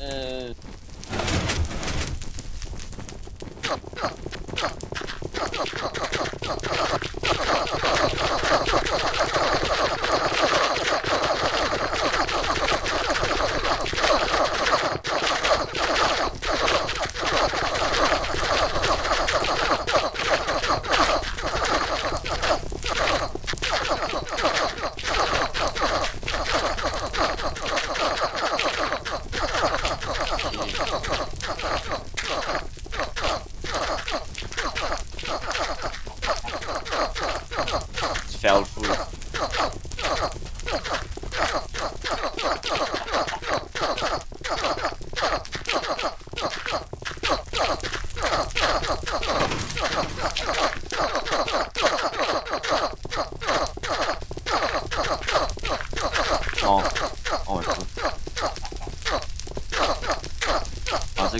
Uh... Se faire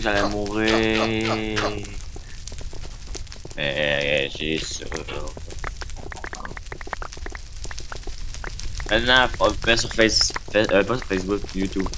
j'allais mourir. Mais j'ai ça. Maintenant, euh, pas sur Facebook, YouTube.